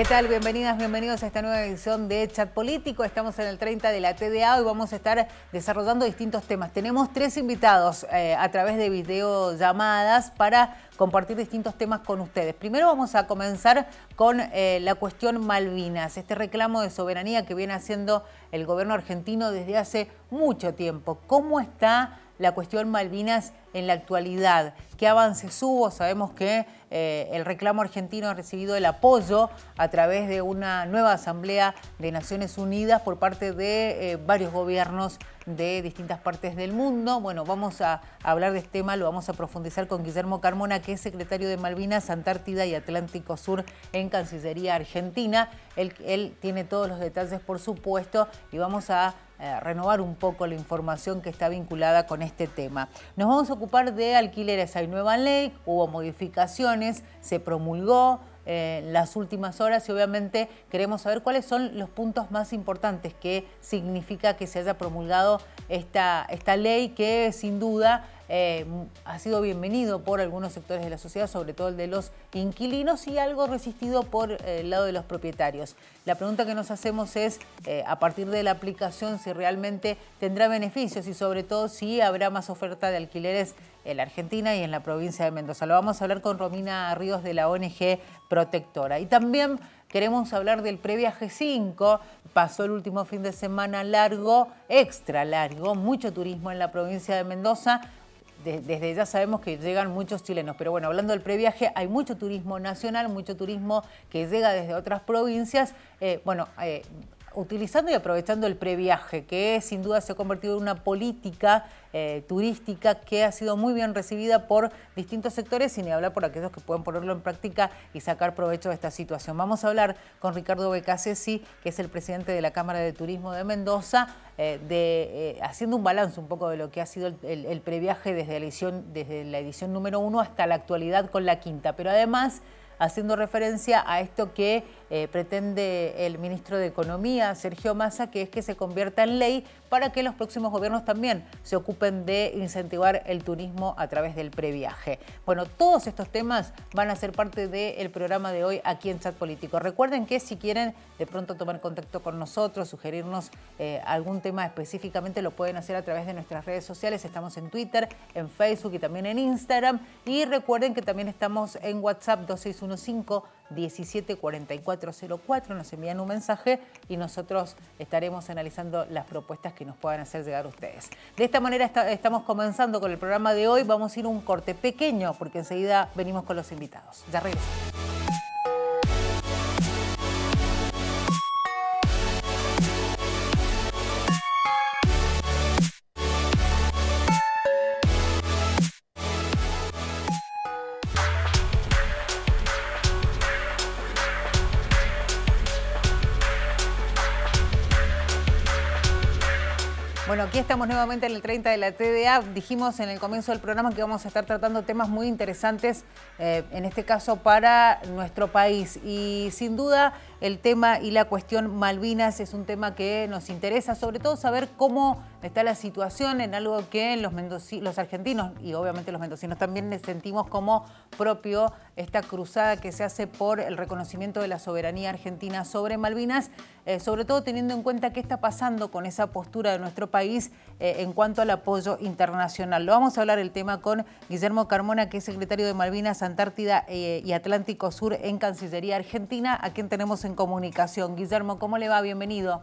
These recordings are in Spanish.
¿Qué tal? Bienvenidas, bienvenidos a esta nueva edición de Chat Político. Estamos en el 30 de la TDA y vamos a estar desarrollando distintos temas. Tenemos tres invitados eh, a través de videollamadas para compartir distintos temas con ustedes. Primero vamos a comenzar con eh, la cuestión Malvinas, este reclamo de soberanía que viene haciendo el gobierno argentino desde hace mucho tiempo. ¿Cómo está la cuestión Malvinas en la actualidad? ¿Qué avances hubo? Sabemos que eh, el reclamo argentino ha recibido el apoyo a través de una nueva Asamblea de Naciones Unidas por parte de eh, varios gobiernos de distintas partes del mundo. Bueno, vamos a hablar de este tema, lo vamos a profundizar con Guillermo Carmona, que es secretario de Malvinas, Antártida y Atlántico Sur en Cancillería Argentina. Él, tiene todos los detalles, por supuesto, y vamos a eh, renovar un poco la información que está vinculada con este tema. Nos vamos a ocupar de alquileres. Hay nueva ley, hubo modificaciones, se promulgó, en las últimas horas y obviamente queremos saber cuáles son los puntos más importantes que significa que se haya promulgado esta, esta ley que sin duda eh, ha sido bienvenido por algunos sectores de la sociedad, sobre todo el de los inquilinos y algo resistido por eh, el lado de los propietarios. La pregunta que nos hacemos es, eh, a partir de la aplicación, si realmente tendrá beneficios y sobre todo si habrá más oferta de alquileres en la Argentina y en la provincia de Mendoza. Lo vamos a hablar con Romina Ríos de la ONG Protectora. Y también queremos hablar del previaje 5. Pasó el último fin de semana largo, extra largo, mucho turismo en la provincia de Mendoza desde ya sabemos que llegan muchos chilenos, pero bueno, hablando del previaje, hay mucho turismo nacional, mucho turismo que llega desde otras provincias. Eh, bueno, eh, utilizando y aprovechando el previaje, que sin duda se ha convertido en una política eh, turística que ha sido muy bien recibida por distintos sectores, sin hablar por aquellos que pueden ponerlo en práctica y sacar provecho de esta situación. Vamos a hablar con Ricardo Becasesi, que es el presidente de la Cámara de Turismo de Mendoza, eh, de, eh, haciendo un balance un poco de lo que ha sido el, el previaje desde la, edición, desde la edición número uno hasta la actualidad con la quinta, pero además haciendo referencia a esto que eh, pretende el ministro de Economía, Sergio Massa, que es que se convierta en ley para que los próximos gobiernos también se ocupen de incentivar el turismo a través del previaje. Bueno, todos estos temas van a ser parte del programa de hoy aquí en Chat Político. Recuerden que si quieren de pronto tomar contacto con nosotros, sugerirnos eh, algún tema específicamente, lo pueden hacer a través de nuestras redes sociales. Estamos en Twitter, en Facebook y también en Instagram. Y recuerden que también estamos en WhatsApp 2615 174404. Nos envían un mensaje y nosotros estaremos analizando las propuestas que nos puedan hacer llegar ustedes. De esta manera estamos comenzando con el programa de hoy. Vamos a ir un corte pequeño porque enseguida venimos con los invitados. Ya regresamos. Estamos nuevamente en el 30 de la TDA. Dijimos en el comienzo del programa que vamos a estar tratando temas muy interesantes, eh, en este caso para nuestro país. Y sin duda el tema y la cuestión Malvinas es un tema que nos interesa, sobre todo saber cómo está la situación en algo que los, argentinos y obviamente los mendocinos también sentimos como propio esta cruzada que se hace por el reconocimiento de la soberanía argentina sobre Malvinas, eh, sobre todo teniendo en cuenta qué está pasando con esa postura de nuestro país eh, en cuanto al apoyo internacional. Lo vamos a hablar el tema con Guillermo Carmona, que es secretario de Malvinas, Antártida eh, y Atlántico Sur en Cancillería Argentina, a quien tenemos en comunicación. Guillermo, ¿cómo le va? Bienvenido.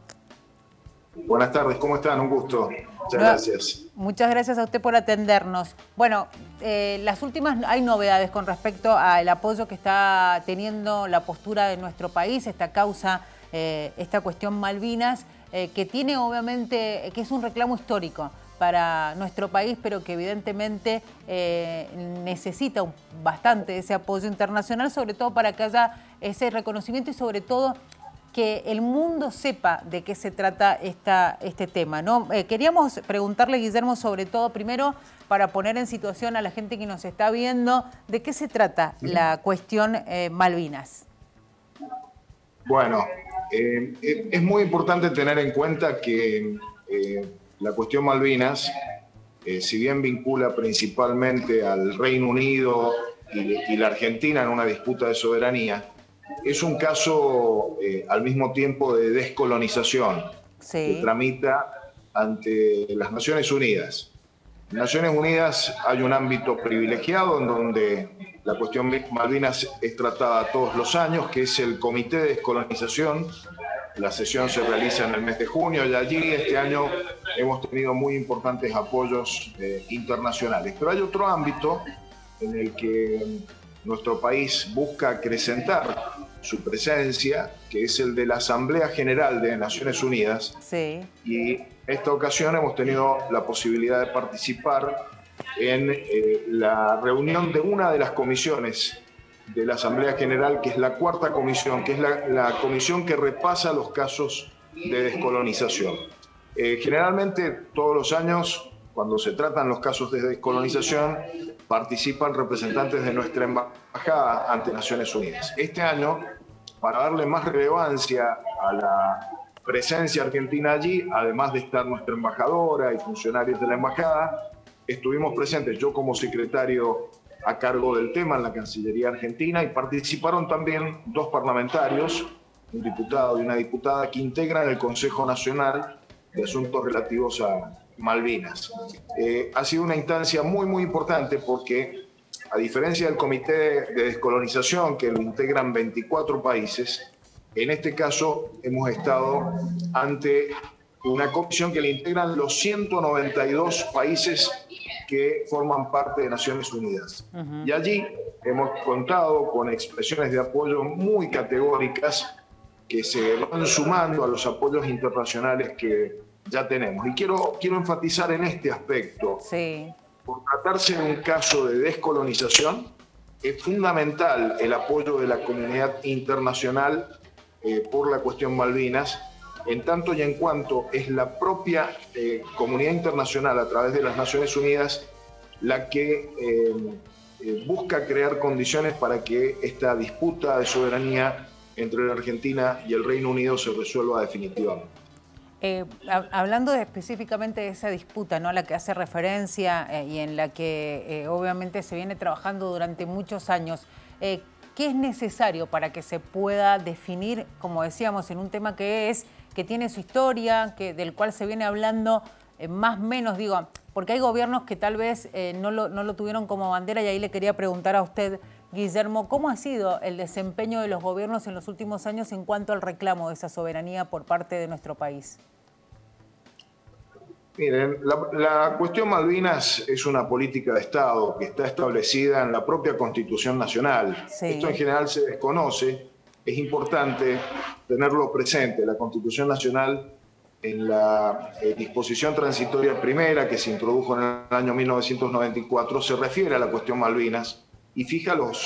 Buenas tardes, ¿cómo están? Un gusto. Muchas gracias. Muchas gracias a usted por atendernos. Bueno, eh, las últimas, hay novedades con respecto al apoyo que está teniendo la postura de nuestro país, esta causa, eh, esta cuestión Malvinas, eh, que tiene obviamente, que es un reclamo histórico para nuestro país, pero que evidentemente necesita bastante ese apoyo internacional, sobre todo para que haya ese reconocimiento y sobre todo que el mundo sepa de qué se trata esta, este tema. ¿no? Eh, queríamos preguntarle, Guillermo, sobre todo, primero, para poner en situación a la gente que nos está viendo, ¿de qué se trata la cuestión eh, Malvinas? Bueno, eh, es muy importante tener en cuenta que la cuestión Malvinas, si bien vincula principalmente al Reino Unido y, y la Argentina en una disputa de soberanía, es un caso eh, al mismo tiempo de descolonización que tramita ante las Naciones Unidas. En Naciones Unidas hay un ámbito privilegiado en donde la cuestión Malvinas es tratada todos los años, que es el Comité de Descolonización. La sesión se realiza en el mes de junio y allí este año hemos tenido muy importantes apoyos eh, internacionales. Pero hay otro ámbito en el que nuestro país busca acrecentar su presencia, que es el de la Asamblea General de Naciones Unidas. Sí. Y esta ocasión hemos tenido la posibilidad de participar en eh, la reunión de una de las comisiones de la Asamblea General, que es la cuarta comisión, que es la, comisión que repasa los casos de descolonización. Eh, generalmente todos los años, cuando se tratan los casos de descolonización, participan representantes de nuestra embajada ante Naciones Unidas. Este año, para darle más relevancia a la presencia argentina allí, además de estar nuestra embajadora y funcionarios de la embajada, estuvimos presentes yo como secretario a cargo del tema en la Cancillería Argentina y participaron también dos parlamentarios, un diputado y una diputada, que integran el Consejo Nacional de Asuntos Relativos a Malvinas. Eh, ha sido una instancia muy, muy importante porque, a diferencia del Comité de Descolonización, que lo integran 24 países, en este caso hemos estado ante una comisión que le integran los 192 países que forman parte de Naciones Unidas. Y allí hemos contado con expresiones de apoyo muy categóricas que se van sumando a los apoyos internacionales que ya tenemos. Y quiero, quiero enfatizar en este aspecto. Sí. Por tratarse de un caso de descolonización, es fundamental el apoyo de la comunidad internacional eh, por la cuestión Malvinas, en tanto y en cuanto es la propia eh, comunidad internacional a través de las Naciones Unidas la que eh, busca crear condiciones para que esta disputa de soberanía entre la Argentina y el Reino Unido se resuelva definitivamente. Eh, hablando específicamente de esa disputa ¿no? a la que hace referencia eh, y en la que eh, obviamente se viene trabajando durante muchos años, ¿qué es necesario para que se pueda definir, como decíamos, en un tema que es, que tiene su historia, que, del cual se viene hablando más o menos, digo, porque hay gobiernos que tal vez no lo, no lo tuvieron como bandera y ahí le quería preguntar a usted, Guillermo, ¿cómo ha sido el desempeño de los gobiernos en los últimos años en cuanto al reclamo de esa soberanía por parte de nuestro país? Miren, la, cuestión Malvinas es una política de Estado que está establecida en la propia Constitución Nacional. Esto en general se desconoce. Es importante tenerlo presente. La Constitución Nacional, en la eh, disposición transitoria primera que se introdujo en el año 1994, se refiere a la cuestión Malvinas y fija los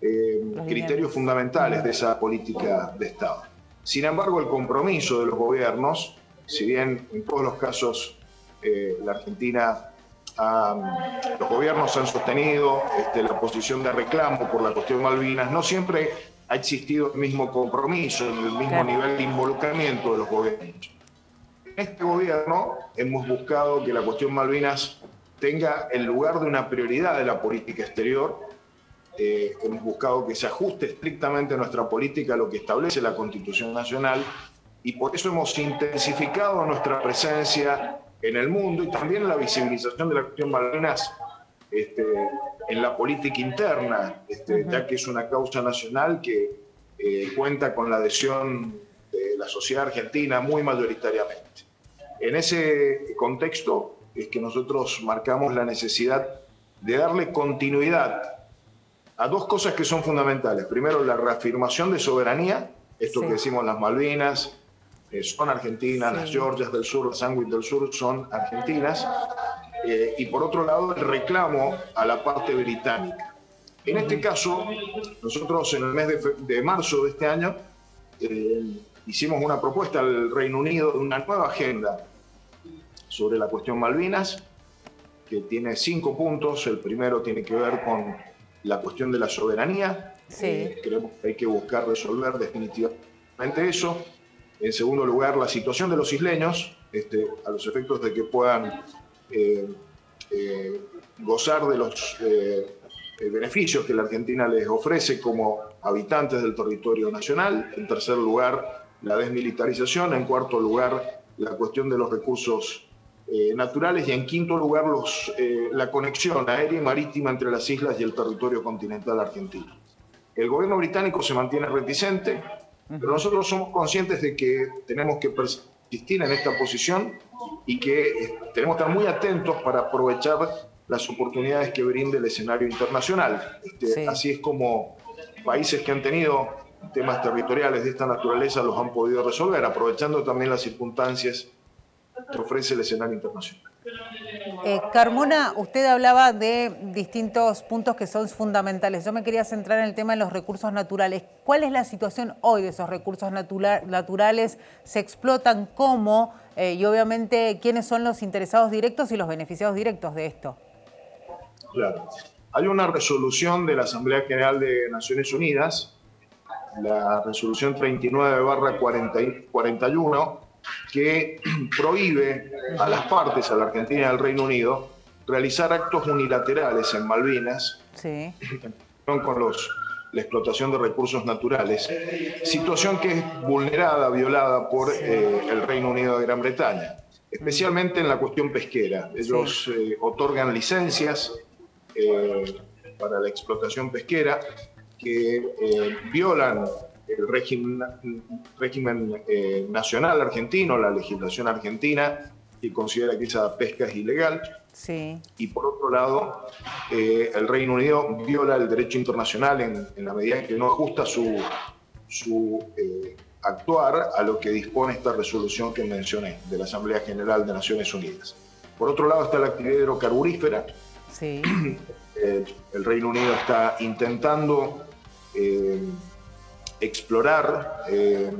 eh, criterios fundamentales de esa política de Estado. Sin embargo, el compromiso de los gobiernos, si bien en todos los casos eh, la Argentina, los gobiernos han sostenido este, la posición de reclamo por la cuestión Malvinas, no siempre ha existido el mismo compromiso, el mismo nivel de involucramiento de los gobiernos. En este gobierno hemos buscado que la cuestión Malvinas tenga el lugar de una prioridad de la política exterior eh, hemos buscado que se ajuste estrictamente nuestra política a lo que establece la Constitución Nacional y por eso hemos intensificado nuestra presencia en el mundo y también la visibilización de la cuestión Malvinas este, en la política interna, este, ya que es una causa nacional que eh, cuenta con la adhesión de la sociedad argentina muy mayoritariamente. En ese contexto es que nosotros marcamos la necesidad de darle continuidad a dos cosas que son fundamentales. Primero, la reafirmación de soberanía, esto que decimos las Malvinas, eh, son argentinas, las Georgias del Sur, las Sandwich del Sur son argentinas, eh, y por otro lado, el reclamo a la parte británica. En este caso, nosotros en el mes de, marzo de este año eh, hicimos una propuesta al Reino Unido de una nueva agenda sobre la cuestión Malvinas, que tiene cinco puntos. El primero tiene que ver con la cuestión de la soberanía. Eh, creemos que hay que buscar resolver definitivamente eso. En segundo lugar, la situación de los isleños, este, a los efectos de que puedan gozar de los eh, beneficios que la Argentina les ofrece como habitantes del territorio nacional. En tercer lugar, la desmilitarización. En cuarto lugar, la cuestión de los recursos eh, naturales. Y en quinto lugar, los, eh, la conexión aérea y marítima entre las islas y el territorio continental argentino. El gobierno británico se mantiene reticente, pero nosotros somos conscientes de que tenemos que persistir en esta posición y que tenemos que estar muy atentos para aprovechar las oportunidades que brinde el escenario internacional. Este, así es como países que han tenido temas territoriales de esta naturaleza los han podido resolver, aprovechando también las circunstancias que ofrece el escenario internacional. Eh, Carmona, usted hablaba de distintos puntos que son fundamentales. Yo me quería centrar en el tema de los recursos naturales. ¿Cuál es la situación hoy de esos recursos naturales? ¿Se explotan cómo? Eh, y obviamente, ¿quiénes son los interesados directos y los beneficiados directos de esto? Claro. Hay una resolución de la Asamblea General de Naciones Unidas, la resolución 39-41, que prohíbe a las partes, a la Argentina y al Reino Unido, realizar actos unilaterales en Malvinas con los, la explotación de recursos naturales, situación que es vulnerada, violada por eh, el Reino Unido de Gran Bretaña, especialmente en la cuestión pesquera. Ellos eh, otorgan licencias eh, para la explotación pesquera que violan el régimen, régimen eh, nacional argentino, la legislación argentina, y considera que esa pesca es ilegal. Sí. Y por otro lado, el Reino Unido viola el derecho internacional en, en la medida en que no ajusta su, su actuar a lo que dispone esta resolución que mencioné de la Asamblea General de Naciones Unidas. Por otro lado está la actividad hidrocarburífera, Sí. Eh, el Reino Unido está intentando eh, explorar eh,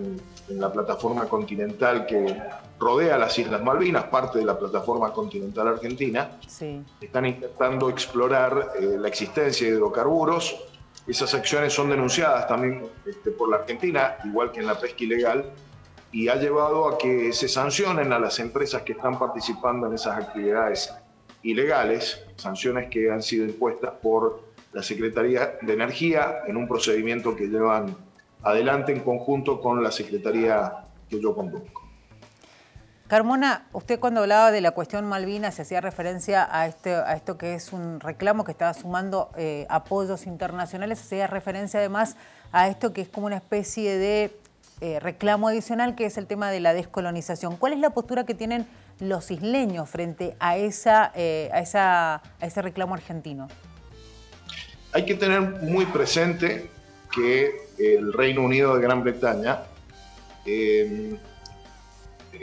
en la plataforma continental que rodea las Islas Malvinas, parte de la plataforma continental argentina. Sí. Están intentando explorar la existencia de hidrocarburos. Esas acciones son denunciadas también este, por la Argentina, igual que en la pesca ilegal, y ha llevado a que se sancionen a las empresas que están participando en esas actividades ilegales, sanciones que han sido impuestas por la Secretaría de Energía en un procedimiento que llevan adelante en conjunto con la Secretaría que yo conduzco. Carmona, usted cuando hablaba de la cuestión Malvinas se hacía referencia a, este, a esto que es un reclamo que estaba sumando eh, apoyos internacionales, hacía referencia además a esto que es como una especie de eh, reclamo adicional, que es el tema de la descolonización. ¿Cuál es la postura que tienen los isleños frente a, esa, eh, a, esa, a ese reclamo argentino? Hay que tener muy presente que el Reino Unido de Gran Bretaña eh,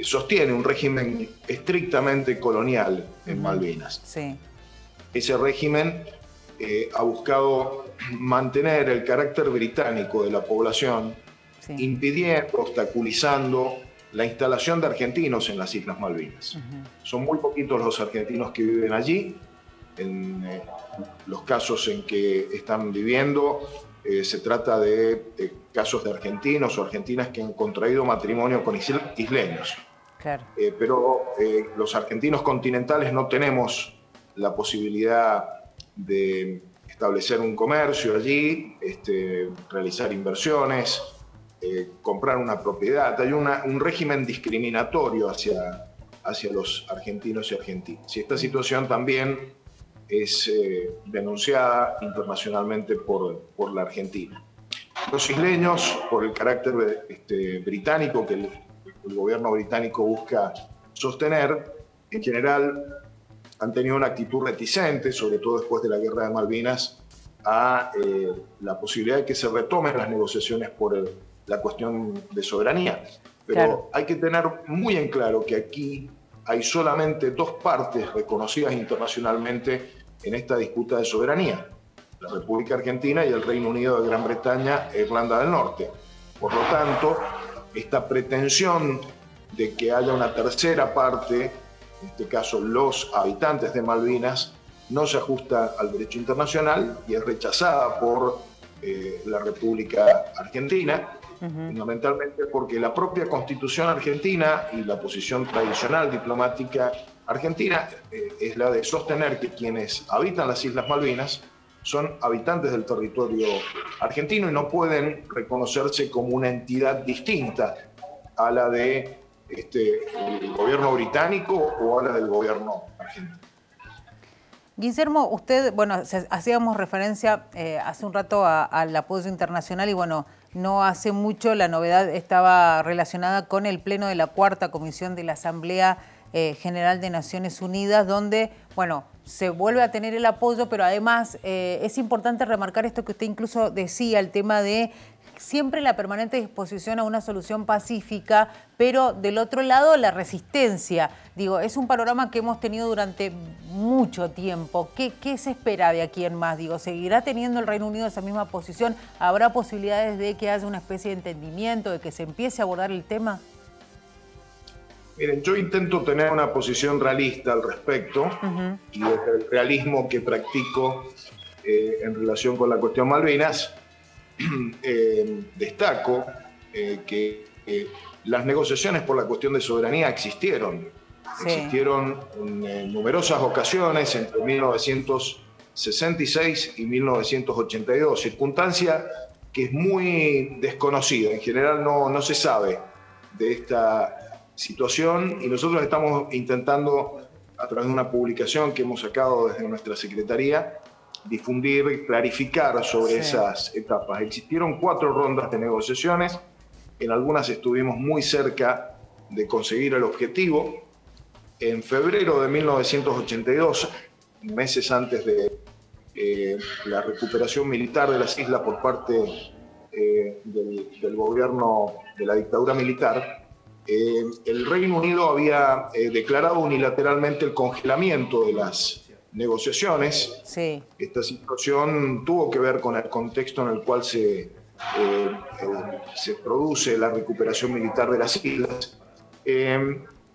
sostiene un régimen estrictamente colonial en Malvinas. Sí. Ese régimen eh, ha buscado mantener el carácter británico de la población, impidiendo, obstaculizando la instalación de argentinos en las Islas Malvinas. Son muy poquitos los argentinos que viven allí. En eh, los casos en que están viviendo, eh, se trata de, casos de argentinos o argentinas que han contraído matrimonio con isleños. Eh, pero los argentinos continentales no tenemos la posibilidad de establecer un comercio allí, este, realizar inversiones, eh, comprar una propiedad. Hay un régimen discriminatorio hacia, hacia los argentinos y argentinas. Y esta situación también es eh, denunciada internacionalmente por, por la Argentina. Los isleños, por el carácter este, británico que el, gobierno británico busca sostener, en general han tenido una actitud reticente, sobre todo después de la guerra de Malvinas, a eh, la posibilidad de que se retomen las negociaciones por el, la cuestión de soberanía. Pero hay que tener muy en claro que aquí hay solamente dos partes reconocidas internacionalmente en esta disputa de soberanía, la República Argentina y el Reino Unido de Gran Bretaña e Irlanda del Norte. Por lo tanto, esta pretensión de que haya una tercera parte, en este caso los habitantes de Malvinas, no se ajusta al derecho internacional y es rechazada por eh, la República Argentina fundamentalmente porque la propia constitución argentina y la posición tradicional diplomática argentina eh, es la de sostener que quienes habitan las Islas Malvinas son habitantes del territorio argentino y no pueden reconocerse como una entidad distinta a la de este, el gobierno británico o a la del gobierno argentino. Guillermo, usted, bueno, hacíamos referencia eh, hace un rato al apoyo internacional y bueno, no hace mucho la novedad estaba relacionada con el pleno de la cuarta comisión de la Asamblea eh, General de Naciones Unidas, donde, bueno, se vuelve a tener el apoyo, pero además eh, es importante remarcar esto que usted incluso decía, el tema de siempre la permanente disposición a una solución pacífica, pero del otro lado la resistencia. Digo, es un panorama que hemos tenido durante mucho tiempo. ¿Qué, qué se espera de aquí en más? Digo, ¿seguirá teniendo el Reino Unido esa misma posición? ¿Habrá posibilidades de que haya una especie de entendimiento, de que se empiece a abordar el tema? Miren, yo intento tener una posición realista al respecto y desde el realismo que practico eh, en relación con la cuestión Malvinas, eh, destaco eh, que las negociaciones por la cuestión de soberanía existieron. Existieron en numerosas ocasiones entre 1966 y 1982, circunstancia que es muy desconocida. En general no, no se sabe de esta situación y nosotros estamos intentando, a través de una publicación que hemos sacado desde nuestra Secretaría, difundir y clarificar sobre esas etapas. Existieron cuatro rondas de negociaciones, en algunas estuvimos muy cerca de conseguir el objetivo. En febrero de 1982, meses antes de eh, la recuperación militar de las islas por parte eh, del, del gobierno de la dictadura militar, eh, el Reino Unido había eh, declarado unilateralmente el congelamiento de las negociaciones. Sí. Esta situación tuvo que ver con el contexto en el cual se, eh, se produce la recuperación militar de las islas.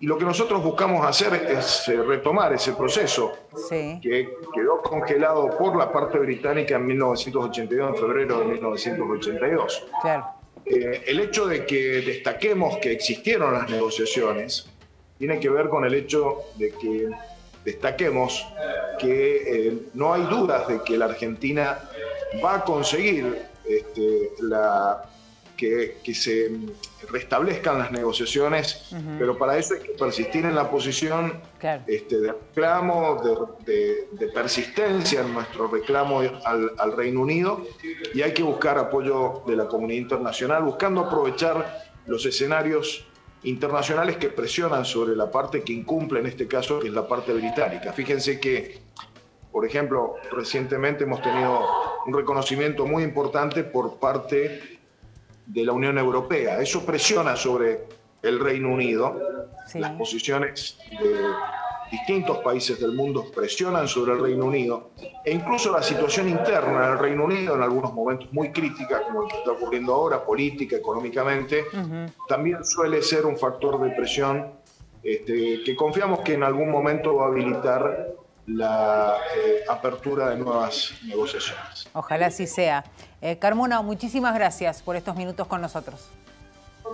y lo que nosotros buscamos hacer es retomar ese proceso que quedó congelado por la parte británica en 1982, en febrero de 1982. Claro. Eh, el hecho de que destaquemos que existieron las negociaciones tiene que ver con el hecho de que destaquemos que eh, no hay dudas de que la Argentina va a conseguir este, la, que, se restablezcan las negociaciones, pero para eso hay que persistir en la posición este, de reclamo, de, persistencia en nuestro reclamo al, Reino Unido y hay que buscar apoyo de la comunidad internacional, buscando aprovechar los escenarios internacionales que presionan sobre la parte que incumple en este caso, que es la parte británica. Fíjense que, por ejemplo, recientemente hemos tenido un reconocimiento muy importante por parte de la Unión Europea. Eso presiona sobre el Reino Unido. Las posiciones de distintos países del mundo presionan sobre el Reino Unido e incluso la situación interna del Reino Unido en algunos momentos muy crítica, como el que está ocurriendo ahora, política, económicamente, también suele ser un factor de presión este, que confiamos que en algún momento va a habilitar la eh, apertura de nuevas negociaciones. Ojalá así sea. Eh, Carmona, muchísimas gracias por estos minutos con nosotros.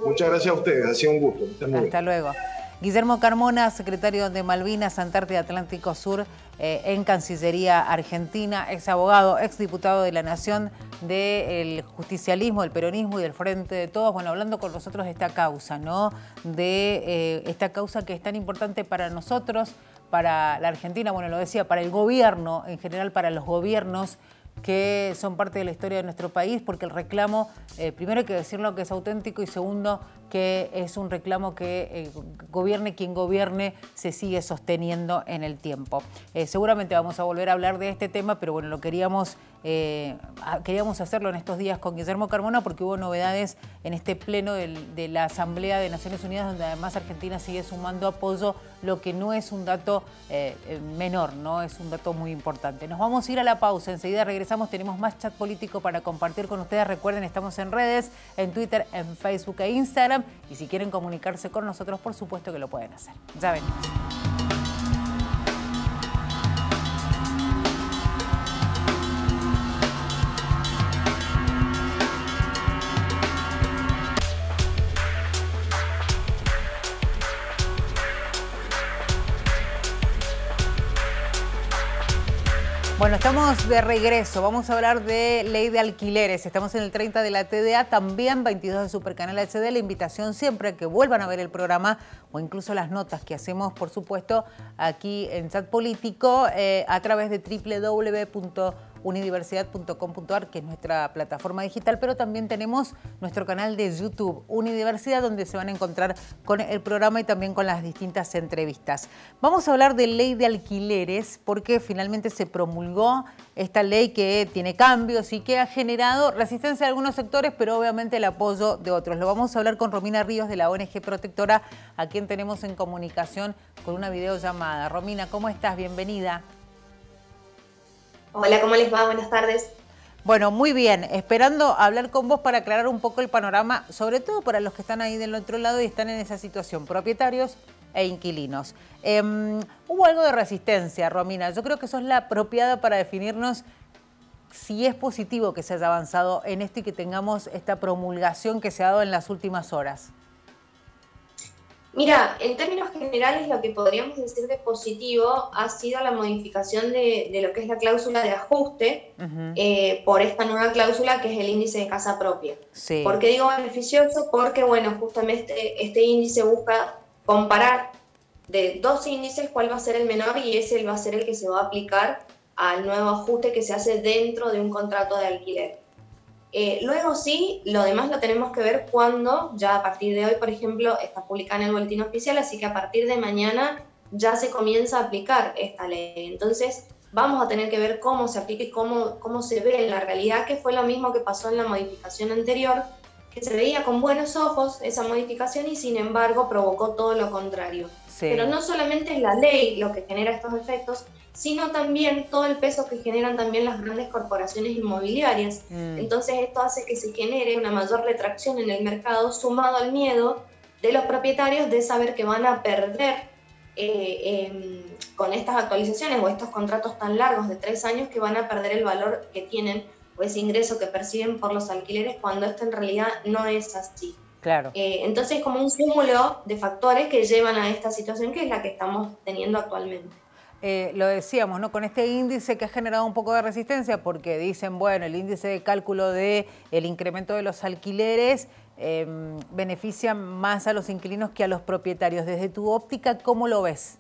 Muchas gracias a ustedes, ha sido un gusto. Hasta luego. Guillermo Carmona, secretario de Malvinas, Antártida Atlántico Sur, eh, en Cancillería Argentina, ex abogado, ex diputado de la Nación del justicialismo, del peronismo y del Frente de Todos. Bueno, hablando con nosotros de esta causa, ¿no? De esta causa que es tan importante para nosotros, para la Argentina, bueno, lo decía, para el gobierno, en general para los gobiernos que son parte de la historia de nuestro país, porque el reclamo, eh, primero hay que decirlo que es auténtico y segundo que es un reclamo que eh, gobierne quien gobierne se sigue sosteniendo en el tiempo. Eh, seguramente vamos a volver a hablar de este tema, pero bueno, lo queríamos, eh, queríamos hacerlo en estos días con Guillermo Carmona porque hubo novedades en este pleno de la Asamblea de Naciones Unidas, donde además Argentina sigue sumando apoyo, lo que no es un dato menor, no es un dato muy importante. Nos vamos a ir a la pausa, enseguida regresamos, tenemos más chat político para compartir con ustedes. Recuerden, estamos en redes, en Twitter, en Facebook e Instagram y si quieren comunicarse con nosotros, por supuesto que lo pueden hacer. Ya venimos. Bueno, estamos de regreso. Vamos a hablar de ley de alquileres. Estamos en el 30 de la TDA, también 22 de Supercanal HD. La invitación siempre a que vuelvan a ver el programa o incluso las notas que hacemos, por supuesto, aquí en Chat Político eh, a través de www unidiversidad.com.ar, que es nuestra plataforma digital, pero también tenemos nuestro canal de YouTube, Unidiversidad, donde se van a encontrar con el programa y también con las distintas entrevistas. Vamos a hablar de ley de alquileres, porque finalmente se promulgó esta ley que tiene cambios y que ha generado resistencia de algunos sectores, pero obviamente el apoyo de otros. Lo vamos a hablar con Romina Ríos de la ONG Protectora, a quien tenemos en comunicación con una videollamada. Romina, ¿cómo estás? Bienvenida. Hola, ¿cómo les va? Buenas tardes. Bueno, muy bien. Esperando hablar con vos para aclarar un poco el panorama, sobre todo para los que están ahí del otro lado y están en esa situación, propietarios e inquilinos. Em, hubo algo de resistencia, Romina. Yo creo que sos la apropiada para definirnos si es positivo que se haya avanzado en esto y que tengamos esta promulgación que se ha dado en las últimas horas. Mira, en términos generales lo que podríamos decir de positivo ha sido la modificación de, lo que es la cláusula de ajuste eh, por esta nueva cláusula que es el índice de casa propia. ¿Por qué digo beneficioso? Porque, bueno, justamente este índice busca comparar de dos índices cuál va a ser el menor y ese va a ser el que se va a aplicar al nuevo ajuste que se hace dentro de un contrato de alquiler. Eh, luego sí, lo demás lo tenemos que ver cuando, ya a partir de hoy, por ejemplo, está publicada en el boletín oficial, así que a partir de mañana ya se comienza a aplicar esta ley. Entonces, vamos a tener que ver cómo se aplica y cómo, cómo se ve en la realidad, que fue lo mismo que pasó en la modificación anterior, que se veía con buenos ojos esa modificación y sin embargo provocó todo lo contrario. Pero no solamente es la ley lo que genera estos efectos, sino también todo el peso que generan también las grandes corporaciones inmobiliarias. Mm. Entonces esto hace que se genere una mayor retracción en el mercado sumado al miedo de los propietarios de saber que van a perder eh, con estas actualizaciones o estos contratos tan largos de tres años que van a perder el valor que tienen o ese ingreso que perciben por los alquileres cuando esto en realidad no es así. Claro. Eh, entonces, como un cúmulo de factores que llevan a esta situación que es la que estamos teniendo actualmente. Eh, lo decíamos, ¿no? Con este índice que ha generado un poco de resistencia, porque dicen, bueno, el índice de cálculo del el incremento de los alquileres em, beneficia más a los inquilinos que a los propietarios. Desde tu óptica, ¿cómo lo ves?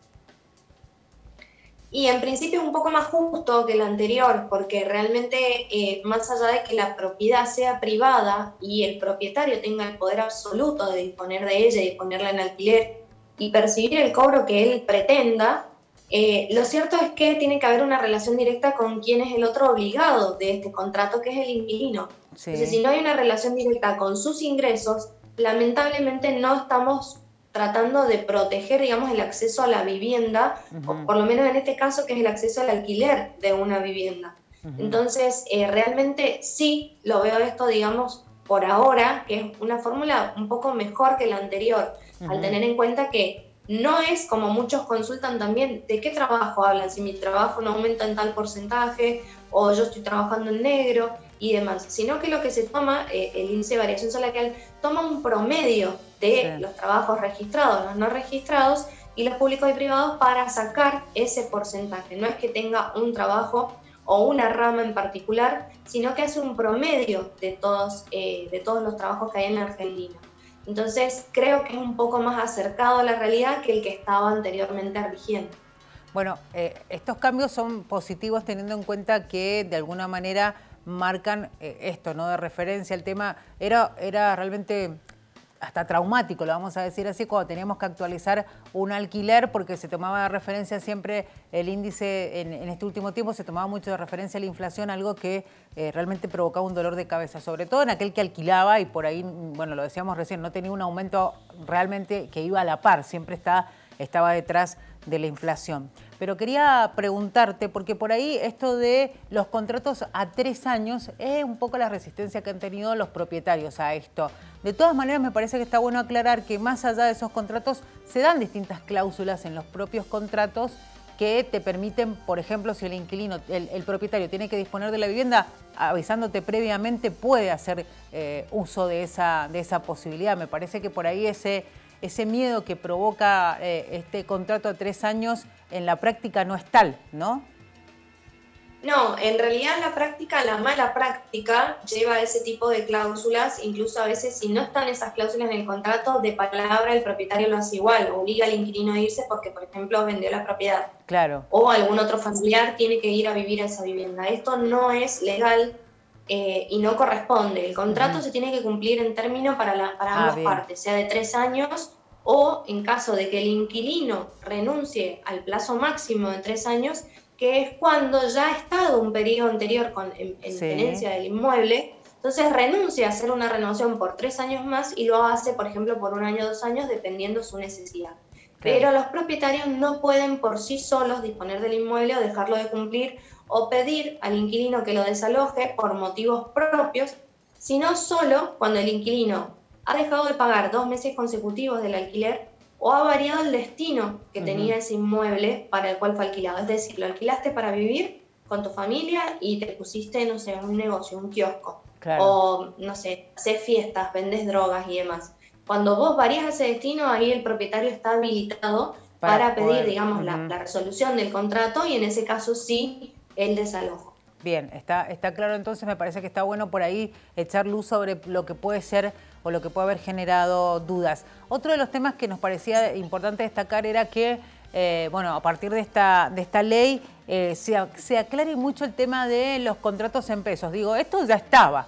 Y en principio un poco más justo que el anterior, porque realmente eh, más allá de que la propiedad sea privada y el propietario tenga el poder absoluto de disponer de ella y ponerla en alquiler y percibir el cobro que él pretenda, eh, lo cierto es que tiene que haber una relación directa con quién es el otro obligado de este contrato, que es el inquilino. Entonces, si no hay una relación directa con sus ingresos, lamentablemente no estamos tratando de proteger, digamos, el acceso a la vivienda, o por lo menos en este caso, que es el acceso al alquiler de una vivienda. Entonces, eh, realmente sí lo veo esto, digamos, por ahora, que es una fórmula un poco mejor que la anterior, al tener en cuenta que no es como muchos consultan también de qué trabajo hablan, si mi trabajo no aumenta en tal porcentaje o yo estoy trabajando en negro y demás, sino que lo que se toma, eh, el índice de variación salarial, toma un promedio de los trabajos registrados, los no registrados y los públicos y privados para sacar ese porcentaje. No es que tenga un trabajo o una rama en particular, sino que hace un promedio de todos, eh, de todos los trabajos que hay en la Argentina. Entonces creo que es un poco más acercado a la realidad que el que estaba anteriormente vigente. Bueno, eh, estos cambios son positivos teniendo en cuenta que de alguna manera marcan eh, esto, ¿no? De referencia al tema. Era, era realmente hasta traumático, lo vamos a decir así, cuando teníamos que actualizar un alquiler porque se tomaba de referencia siempre el índice, en, este último tiempo se tomaba mucho de referencia la inflación, algo que eh, realmente provocaba un dolor de cabeza, sobre todo en aquel que alquilaba y por ahí, bueno, lo decíamos recién, no tenía un aumento realmente que iba a la par, siempre está, estaba detrás de la inflación. Pero quería preguntarte, porque por ahí esto de los contratos a tres años es un poco la resistencia que han tenido los propietarios a esto. De todas maneras, me parece que está bueno aclarar que más allá de esos contratos se dan distintas cláusulas en los propios contratos que te permiten, por ejemplo, si el inquilino, el, propietario tiene que disponer de la vivienda, avisándote previamente, puede hacer eh, uso de esa, de esa posibilidad. Me parece que por ahí ese ese miedo que provoca eh, este contrato de tres años en la práctica no es tal, ¿no? No, en realidad la práctica, la mala práctica, lleva a ese tipo de cláusulas, incluso a veces si no están esas cláusulas en el contrato, de palabra el propietario lo hace igual, obliga al inquilino a irse porque, por ejemplo, vendió la propiedad. Claro. O algún otro familiar tiene que ir a vivir a esa vivienda. Esto no es legal eh, y no corresponde. El contrato se tiene que cumplir en término para, la, para ah, ambas partes, sea de tres años o en caso de que el inquilino renuncie al plazo máximo de tres años, que es cuando ya ha estado un periodo anterior con, en, tenencia del inmueble, entonces renuncia a hacer una renovación por tres años más y lo hace, por ejemplo, por un año o dos años, dependiendo su necesidad. Pero los propietarios no pueden por sí solos disponer del inmueble o dejarlo de cumplir o pedir al inquilino que lo desaloje por motivos propios, sino solo cuando el inquilino ha dejado de pagar dos meses consecutivos del alquiler o ha variado el destino que tenía ese inmueble para el cual fue alquilado. Es decir, lo alquilaste para vivir con tu familia y te pusiste, no sé, un negocio, un kiosco. O, no sé, haces fiestas, vendes drogas y demás. Cuando vos varías ese destino, ahí el propietario está habilitado para, pedir, digamos, la, la, resolución del contrato y en ese caso sí el desalojo. Bien, está, está claro entonces, me parece que está bueno por ahí echar luz sobre lo que puede ser o lo que puede haber generado dudas. Otro de los temas que nos parecía importante destacar era que, eh, bueno, a partir de esta, de esta ley eh, se, aclare mucho el tema de los contratos en pesos. Digo, esto ya estaba.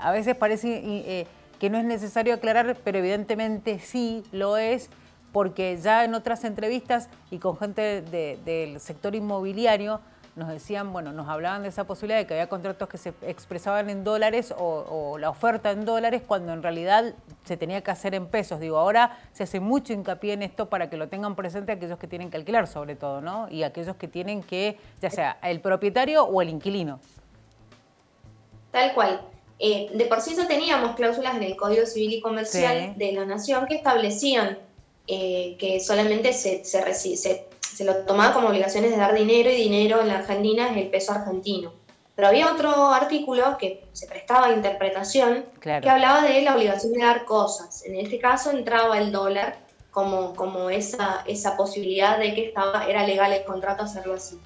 A veces parece eh, que no es necesario aclarar, pero evidentemente sí lo es, porque ya en otras entrevistas y con gente del sector inmobiliario, nos decían, bueno, nos hablaban de esa posibilidad de que había contratos que se expresaban en dólares o, la oferta en dólares cuando en realidad se tenía que hacer en pesos. Digo, ahora se hace mucho hincapié en esto para que lo tengan presente aquellos que tienen que alquilar sobre todo, ¿no? Y aquellos que tienen que, ya sea el propietario o el inquilino. Tal cual. Eh, de por sí ya teníamos cláusulas en el Código Civil y Comercial de la Nación que establecían eh, que solamente se, se, se se lo tomaba como obligaciones de dar dinero y dinero en la Argentina es el peso argentino. Pero había otro artículo que se prestaba a interpretación que hablaba de la obligación de dar cosas. En este caso entraba el dólar como, como esa, esa posibilidad de que estaba, era legal el contrato hacerlo así.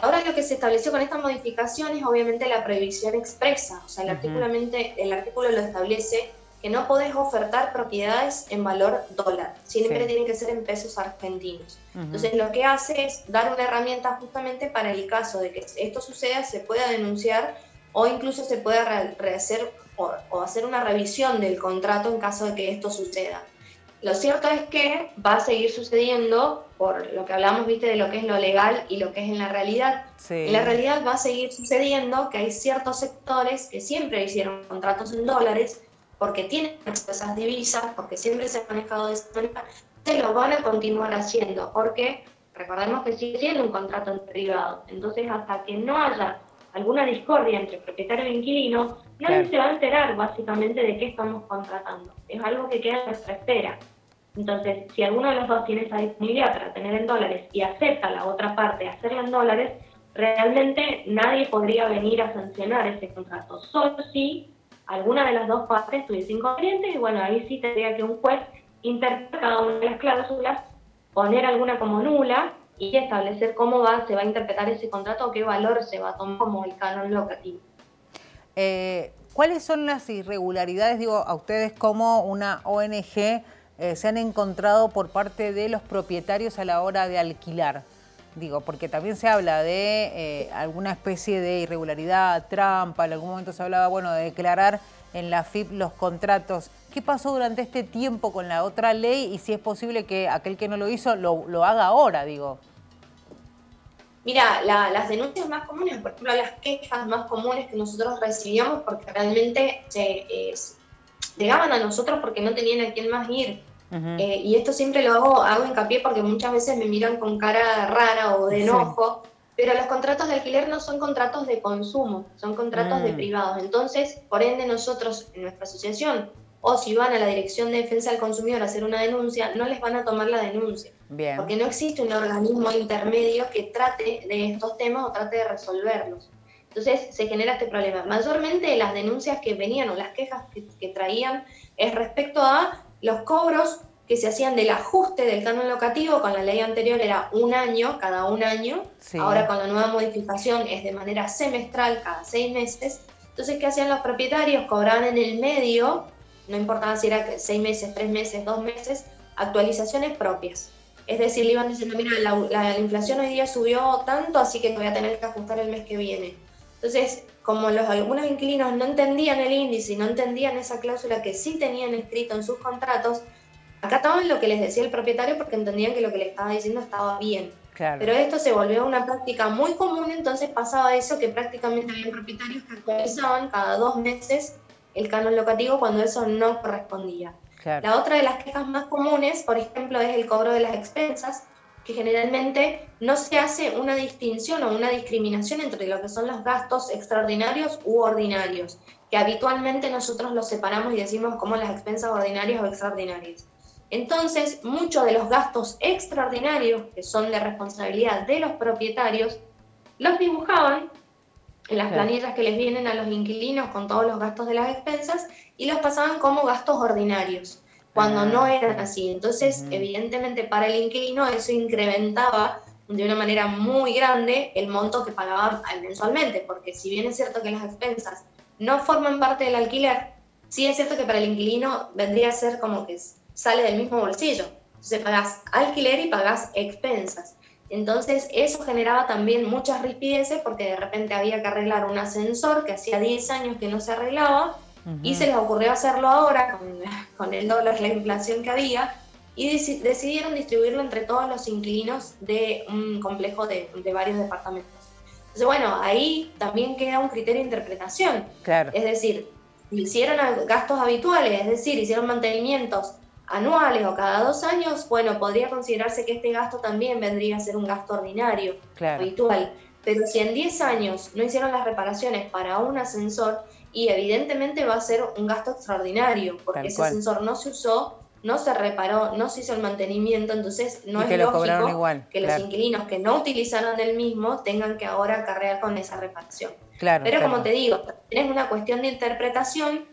Ahora lo que se estableció con esta modificación es obviamente la prohibición expresa, o sea, el, artículo, el artículo lo establece que no podés ofertar propiedades en valor dólar, siempre tienen que ser en pesos argentinos. Entonces lo que hace es dar una herramienta justamente para el caso de que esto suceda, se pueda denunciar o incluso se pueda rehacer o, o hacer una revisión del contrato en caso de que esto suceda. Lo cierto es que va a seguir sucediendo por lo que hablamos, viste, de lo que es lo legal y lo que es en la realidad. En la realidad va a seguir sucediendo que hay ciertos sectores que siempre hicieron contratos en dólares, porque tienen esas divisas, porque siempre se han manejado de esa manera, se lo van a continuar haciendo, porque recordemos que sigue siendo un contrato en privado. Entonces, hasta que no haya alguna discordia entre propietario e inquilino, nadie se va a enterar básicamente de qué estamos contratando. Es algo que queda en nuestra espera. Entonces, si alguno de los dos tiene esa disponibilidad para tener en dólares y acepta la otra parte hacerlo en dólares, realmente nadie podría venir a sancionar ese contrato. Solo si alguna de las dos partes tuviese inconveniente y bueno, ahí sí tendría que un juez interpretar cada una de las cláusulas, poner alguna como nula y establecer cómo va, se va a interpretar ese contrato o qué valor se va a tomar como el canon locativo. Eh, ¿Cuáles son las irregularidades, digo, a ustedes como una ONG eh, se han encontrado por parte de los propietarios a la hora de alquilar? Digo, porque también se habla de eh, alguna especie de irregularidad, trampa, en algún momento se hablaba, bueno, de declarar en la FIP los contratos. ¿Qué pasó durante este tiempo con la otra ley y si es posible que aquel que no lo hizo lo, haga ahora, digo? Mira, las denuncias más comunes, por ejemplo, las quejas más comunes que nosotros recibíamos, porque realmente se, llegaban a nosotros porque no tenían a quién más ir. Eh, y esto siempre lo hago, hago hincapié porque muchas veces me miran con cara rara o de enojo, pero los contratos de alquiler no son contratos de consumo, son contratos de mm. privados. Entonces, por ende, nosotros en nuestra asociación, o si van a la Dirección de Defensa del Consumidor a hacer una denuncia, no les van a tomar la denuncia. Porque no existe un organismo intermedio que trate de estos temas o trate de resolverlos. Entonces se genera este problema. Mayormente las denuncias que venían o las quejas que traían es respecto a los cobros que se hacían del ajuste del canon locativo, con la ley anterior era un año, cada un año, ahora con la nueva modificación es de manera semestral, cada seis meses. Entonces, ¿qué hacían los propietarios? Cobraban en el medio, no importaba si era seis meses, tres meses, dos meses, actualizaciones propias. Es decir, le iban diciendo, mira, la, inflación hoy día subió tanto, así que voy a tener que ajustar el mes que viene. Entonces, como los algunos inquilinos no entendían el índice y no entendían esa cláusula que sí tenían escrito en sus contratos, acataban lo que les decía el propietario porque entendían que lo que le estaba diciendo estaba bien. Pero esto se volvió una práctica muy común, entonces pasaba eso que prácticamente había propietarios que actualizaban cada dos meses el canon locativo cuando eso no correspondía. La otra de las quejas más comunes, por ejemplo, es el cobro de las expensas, que generalmente no se hace una distinción o una discriminación entre lo que son los gastos extraordinarios u ordinarios, que habitualmente nosotros los separamos y decimos como las expensas ordinarias o extraordinarias. Entonces, muchos de los gastos extraordinarios, que son de responsabilidad de los propietarios, los dibujaban en las planillas que les vienen a los inquilinos con todos los gastos de las expensas y los pasaban como gastos ordinarios, cuando no ah, eran así. Entonces, evidentemente para el inquilino eso incrementaba de una manera muy grande el monto que pagaba mensualmente, porque si bien es cierto que las expensas no forman parte del alquiler, sí es cierto que para el inquilino vendría a ser como que sale del mismo bolsillo. Entonces pagas alquiler y pagas expensas. Entonces eso generaba también muchas rispideces porque de repente había que arreglar un ascensor que hacía 10 años que no se arreglaba y se les ocurrió hacerlo ahora con, con, el dólar, la inflación que había y decidieron distribuirlo entre todos los inquilinos de un complejo de, de, varios departamentos. Entonces bueno, ahí también queda un criterio de interpretación. Claro. Es decir, hicieron gastos habituales, es decir, hicieron mantenimientos anuales o cada dos años, bueno, podría considerarse que este gasto también vendría a ser un gasto ordinario, habitual. Pero si en 10 años no hicieron las reparaciones para un ascensor, y evidentemente va a ser un gasto extraordinario, porque ese ascensor no se usó, no se reparó, no se hizo el mantenimiento, entonces no es lógico que los inquilinos que no utilizaron el mismo tengan que ahora cargar con esa reparación. Pero como te digo, es una cuestión de interpretación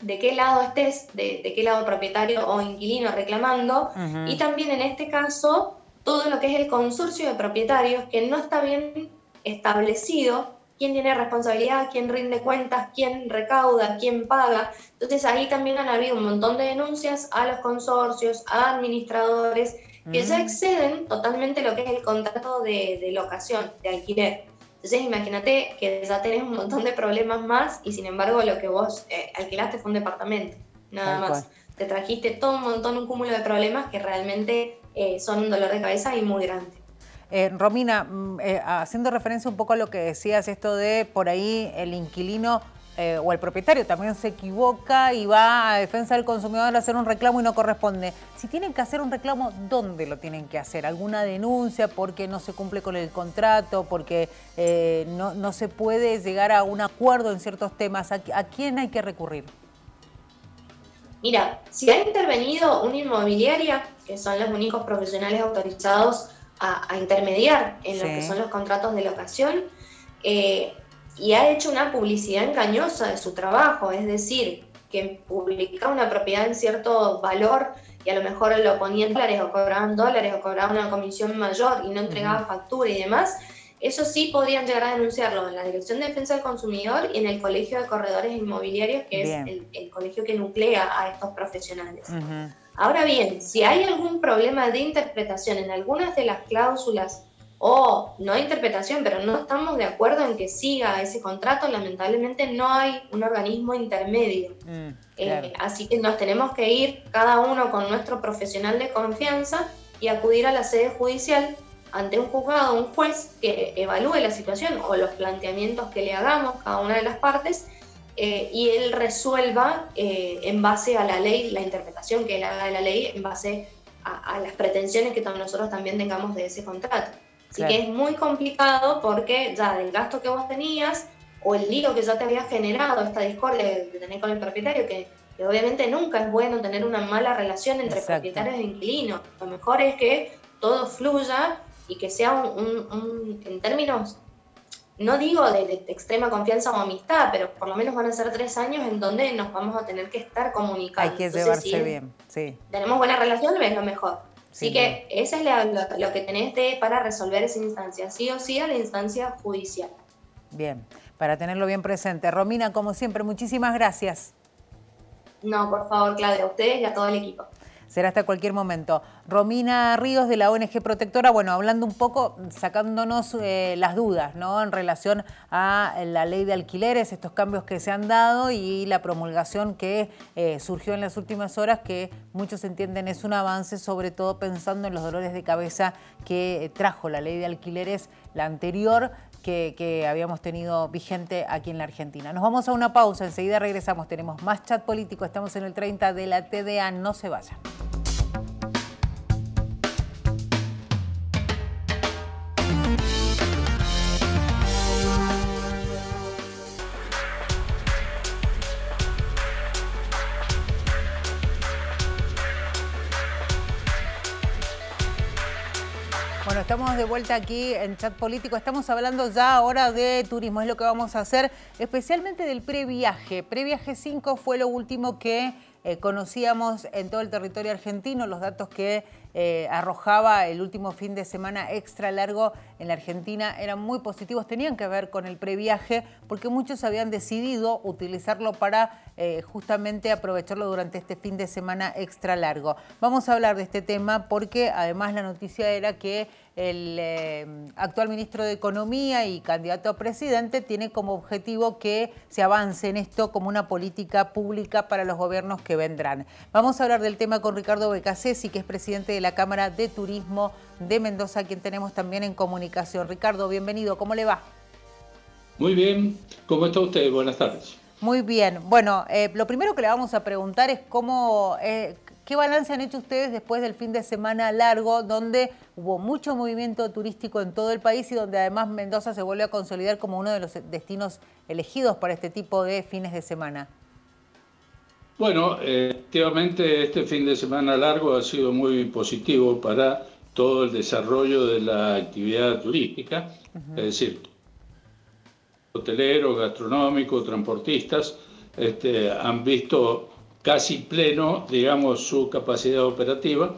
de qué lado estés, de, qué lado propietario o inquilino reclamando, y también en este caso todo lo que es el consorcio de propietarios que no está bien establecido quién tiene responsabilidad, quién rinde cuentas, quién recauda, quién paga. Entonces ahí también han habido un montón de denuncias a los consorcios, a administradores, que ya exceden totalmente lo que es el contrato de locación, de alquiler. Entonces imagínate que ya tenés un montón de problemas más y sin embargo lo que vos eh, alquilaste fue un departamento, nada más. Te trajiste todo un montón, un cúmulo de problemas que realmente eh, son un dolor de cabeza y muy grande. Eh, Romina, mm, haciendo referencia un poco a lo que decías, esto de por ahí el inquilino eh, o el propietario también se equivoca y va a defensa del consumidor a hacer un reclamo y no corresponde. Si tienen que hacer un reclamo, ¿dónde lo tienen que hacer? ¿Alguna denuncia porque no se cumple con el contrato, porque eh, no, se puede llegar a un acuerdo en ciertos temas? ¿A, quién hay que recurrir? Mira, si ha intervenido una inmobiliaria, que son los únicos profesionales autorizados a, intermediar en lo que son los contratos de locación, eh, y ha hecho una publicidad engañosa de su trabajo, es decir, que publicaba una propiedad en cierto valor y a lo mejor lo ponía en dólares o cobraban dólares o cobraban una comisión mayor y no entregaba factura y demás, eso sí podrían llegar a denunciarlo en la Dirección de Defensa del Consumidor y en el Colegio de Corredores Inmobiliarios, que es el, colegio que nuclea a estos profesionales. Ahora bien, si hay algún problema de interpretación en algunas de las cláusulas o no hay interpretación, pero no estamos de acuerdo en que siga ese contrato, lamentablemente no hay un organismo intermedio. Mm, eh, así que nos tenemos que ir cada uno con nuestro profesional de confianza y acudir a la sede judicial ante un juzgado, un juez que evalúe la situación o los planteamientos que le hagamos cada una de las partes eh, y él resuelva eh, en base a la ley, la interpretación que él haga de la ley en base a, a las pretensiones que nosotros también tengamos de ese contrato. Así que es muy complicado porque ya del gasto que vos tenías o el lío que ya te había generado, esta discordia de tener con el propietario, que, obviamente nunca es bueno tener una mala relación entre propietarios e inquilinos. Lo mejor es que todo fluya y que sea un, en términos no digo de, extrema confianza o amistad, pero por lo menos van a ser tres años en donde nos vamos a tener que estar comunicando. Hay que llevarse bien, sí. Tenemos buena relación, es lo mejor. Así que ese es lo, que tenés para resolver esa instancia, sí o sí a la instancia judicial. Bien, para tenerlo bien presente. Romina, como siempre, muchísimas gracias. No, por favor, Claudia, a ustedes y a todo el equipo será hasta cualquier momento. Romina Ríos de la ONG Protectora, bueno, hablando un poco, sacándonos eh, las dudas, ¿no? En relación a la ley de alquileres, estos cambios que se han dado y la promulgación que eh, surgió en las últimas horas, que muchos entienden es un avance, sobre todo pensando en los dolores de cabeza que trajo la ley de alquileres, la anterior, que, habíamos tenido vigente aquí en la Argentina. Nos vamos a una pausa, enseguida regresamos, tenemos más chat político, estamos en el 30 de la TDA, no se vayan. Estamos de vuelta aquí en Chat Político. Estamos hablando ya ahora de turismo, es lo que vamos a hacer, especialmente del previaje. Previaje 5 fue lo último que eh, conocíamos en todo el territorio argentino, los datos que eh, arrojaba el último fin de semana extra largo en la Argentina eran muy positivos, tenían que ver con el previaje porque muchos habían decidido utilizarlo para eh, justamente aprovecharlo durante este fin de semana extra largo. Vamos a hablar de este tema porque además la noticia era que el eh, actual ministro de Economía y candidato a presidente tiene como objetivo que se avance en esto como una política pública para los gobiernos que vendrán. Vamos a hablar del tema con Ricardo Becasesi, que es presidente de la Cámara de Turismo de Mendoza, quien tenemos también en comunicación. Ricardo, bienvenido, ¿cómo le va? Muy bien, ¿cómo está usted? Buenas tardes. Muy bien. Bueno, eh, lo primero que le vamos a preguntar es cómo, eh, ¿Qué balance han hecho ustedes después del fin de semana largo, donde hubo mucho movimiento turístico en todo el país y donde además Mendoza se vuelve a consolidar como uno de los destinos elegidos para este tipo de fines de semana? Bueno, efectivamente este fin de semana largo ha sido muy positivo para todo el desarrollo de la actividad turística, es decir, hoteleros, gastronómicos, transportistas, este, han visto casi pleno, digamos, su capacidad operativa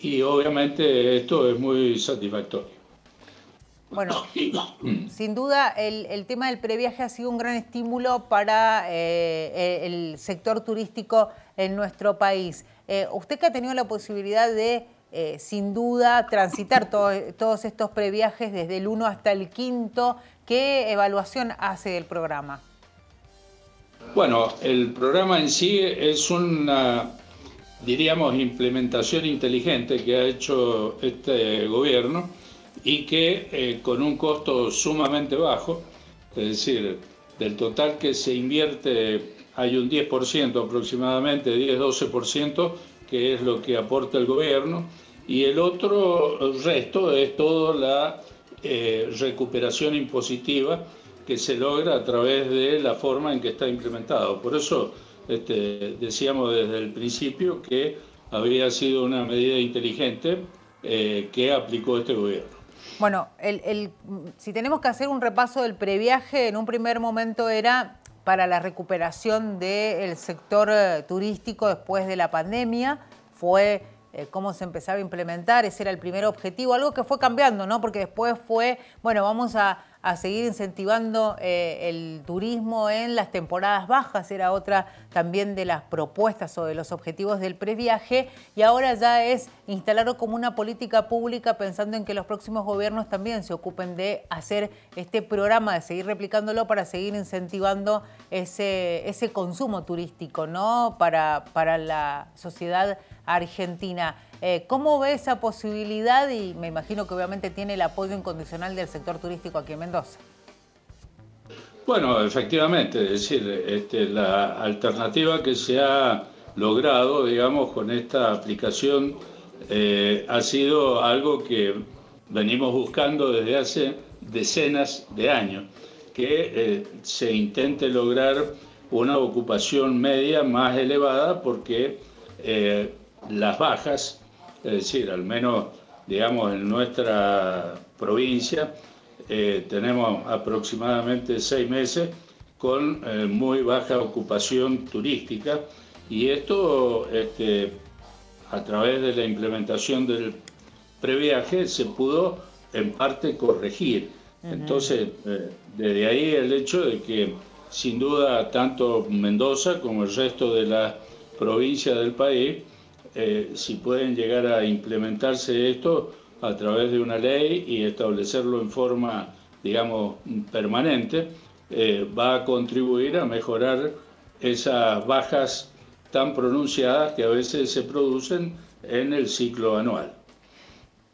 y obviamente esto es muy satisfactorio. Bueno, sin duda el, tema del previaje ha sido un gran estímulo para eh, el sector turístico en nuestro país. Eh, usted que ha tenido la posibilidad de, eh, sin duda, transitar todos estos previajes desde el 1 hasta el quinto, ¿qué evaluación hace del programa? Bueno, el programa en sí es una, diríamos, implementación inteligente que ha hecho este gobierno y que eh, con un costo sumamente bajo, es decir, del total que se invierte hay un 10% aproximadamente, 10-12%, que es lo que aporta el gobierno, y el otro resto es toda la eh, recuperación impositiva que se logra a través de la forma en que está implementado. Por eso este, decíamos desde el principio que había sido una medida inteligente eh, que aplicó este gobierno. Bueno, el, si tenemos que hacer un repaso del previaje, en un primer momento era para la recuperación del sector eh, turístico después de la pandemia, fue eh, cómo se empezaba a implementar, ese era el primer objetivo, algo que fue cambiando, ¿no? Porque después fue, bueno, vamos a a seguir incentivando eh, el turismo en las temporadas bajas, era otra también de las propuestas o de los objetivos del previaje, y ahora ya es instalarlo como una política pública pensando en que los próximos gobiernos también se ocupen de hacer este programa, de seguir replicándolo para seguir incentivando ese, ese consumo turístico ¿no? para, para la sociedad argentina. Eh, ¿Cómo ve esa posibilidad? Y me imagino que obviamente tiene el apoyo incondicional del sector turístico aquí en Mendoza. Bueno, efectivamente, es decir, este, la alternativa que se ha logrado, digamos, con esta aplicación eh, ha sido algo que venimos buscando desde hace decenas de años, que eh, se intente lograr una ocupación media más elevada porque las bajas es decir, al menos, digamos, en nuestra provincia, eh, tenemos aproximadamente seis meses con eh, muy baja ocupación turística y esto este, a través de la implementación del previaje se pudo en parte corregir. Entonces, eh, desde ahí el hecho de que sin duda tanto Mendoza como el resto de las provincias del país, si pueden llegar a implementarse esto, a través de una ley y establecerlo en forma, digamos, permanente, eh, va a contribuir a mejorar esas bajas tan pronunciadas que a veces se producen en el ciclo anual.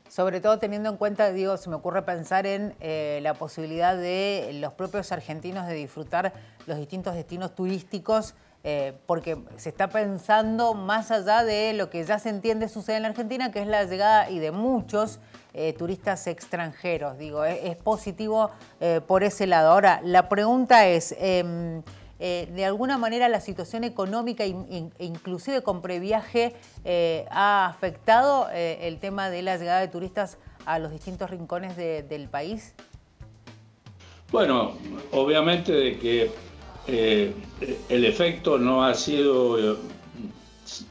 Sobre todo teniendo en cuenta, digo, se me ocurre pensar en eh, la posibilidad de los propios argentinos de disfrutar los distintos destinos turísticos eh, porque se está pensando más allá de lo que ya se entiende sucede en la Argentina, que es la llegada y de muchos eh, turistas extranjeros. Digo, es, positivo eh, por ese lado. Ahora, la pregunta es, em, de alguna manera la situación económica e inclusive con previaje ha afectado el tema de la llegada de turistas a los distintos rincones del país? Bueno, obviamente de que eh, el efecto no ha sido eh,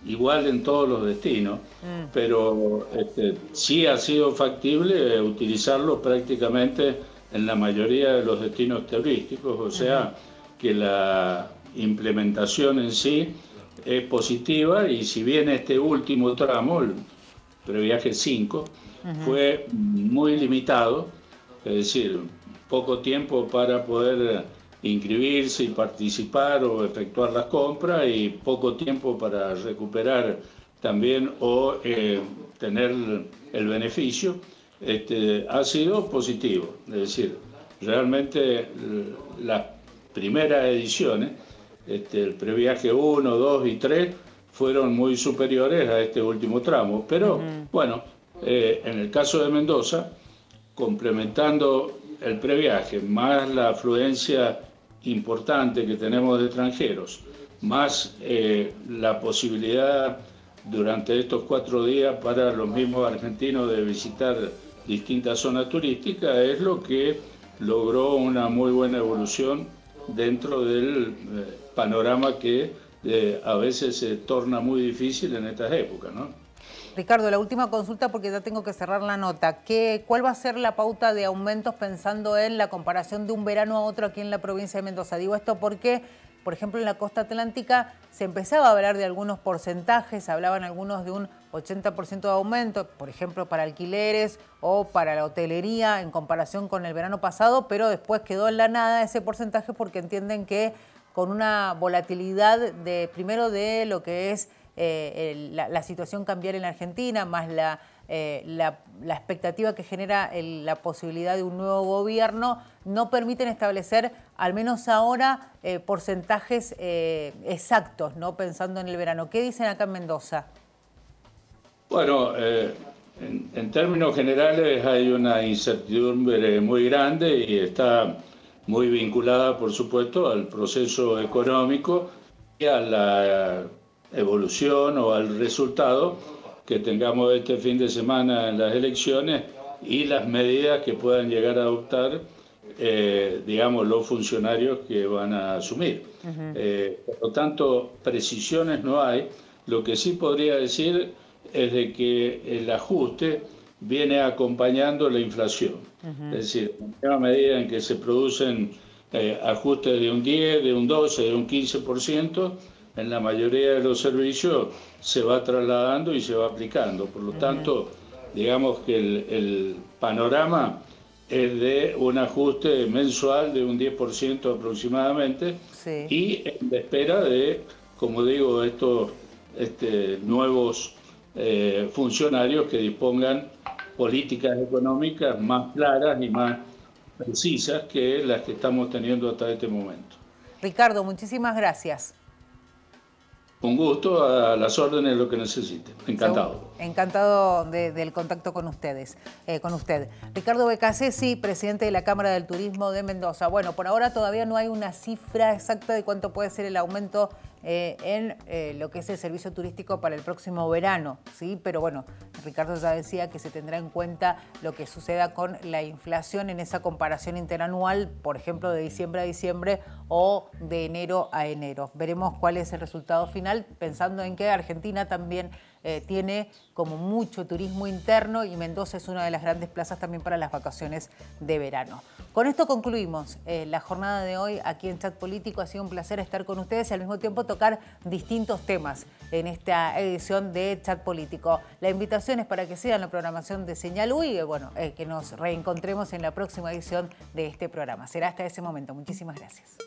igual en todos los destinos, mm. pero este, sí ha sido factible utilizarlo prácticamente en la mayoría de los destinos turísticos, o sea que la implementación en sí es positiva y si bien este último tramo, el previaje 5, fue muy limitado, es decir, poco tiempo para poder inscribirse y participar o efectuar las compras y poco tiempo para recuperar también o eh, tener el beneficio, este, ha sido positivo. Es decir, realmente las primeras ediciones, este, el previaje 1, 2 y 3, fueron muy superiores a este último tramo. Pero bueno, eh, en el caso de Mendoza, complementando el previaje más la afluencia importante que tenemos de extranjeros, más eh, la posibilidad durante estos cuatro días para los mismos argentinos de visitar distintas zonas turísticas, es lo que logró una muy buena evolución dentro del eh, panorama que eh, a veces se torna muy difícil en estas épocas. ¿no? Ricardo, la última consulta porque ya tengo que cerrar la nota. ¿Qué, ¿Cuál va a ser la pauta de aumentos pensando en la comparación de un verano a otro aquí en la provincia de Mendoza? Digo esto porque, por ejemplo, en la costa atlántica se empezaba a hablar de algunos porcentajes, hablaban algunos de un 80% de aumento, por ejemplo, para alquileres o para la hotelería en comparación con el verano pasado, pero después quedó en la nada ese porcentaje porque entienden que con una volatilidad de primero de lo que es eh, la, situación cambiar en la Argentina, más la, eh, expectativa que genera la posibilidad de un nuevo gobierno, no permiten establecer, al menos ahora, eh, porcentajes exactos, ¿no? pensando en el verano. ¿Qué dicen acá en Mendoza? Bueno, en, términos generales hay una incertidumbre muy grande y está muy vinculada, por supuesto, al proceso económico y a la evolución o al resultado que tengamos este fin de semana en las elecciones y las medidas que puedan llegar a adoptar, eh, digamos, los funcionarios que van a asumir. Eh, por lo tanto, precisiones no hay. Lo que sí podría decir es de que el ajuste viene acompañando la inflación. Es decir, en la medida en que se producen eh, ajustes de un 10, de un 12, de un 15%, en la mayoría de los servicios se va trasladando y se va aplicando. Por lo tanto, digamos que el, panorama es de un ajuste mensual de un 10% aproximadamente y en espera de, como digo, estos este, nuevos eh, funcionarios que dispongan políticas económicas más claras y más precisas que las que estamos teniendo hasta este momento. Ricardo, muchísimas gracias. Con gusto, a las órdenes, lo que necesite. Encantado. Encantado del contacto con ustedes, eh, con usted. Ricardo Becasesi, presidente de la Cámara del Turismo de Mendoza. Bueno, por ahora todavía no hay una cifra exacta de cuánto puede ser el aumento eh, en eh, lo que es el servicio turístico para el próximo verano, ¿sí? Pero bueno, Ricardo ya decía que se tendrá en cuenta lo que suceda con la inflación en esa comparación interanual, por ejemplo, de diciembre a diciembre o de enero a enero. Veremos cuál es el resultado final, pensando en que Argentina también eh, tiene como mucho turismo interno y Mendoza es una de las grandes plazas también para las vacaciones de verano. Con esto concluimos eh, la jornada de hoy aquí en Chat Político. Ha sido un placer estar con ustedes y al mismo tiempo tocar distintos temas en esta edición de Chat Político. La invitación es para que sigan la programación de Señal U y bueno, eh, que nos reencontremos en la próxima edición de este programa. Será hasta ese momento. Muchísimas gracias.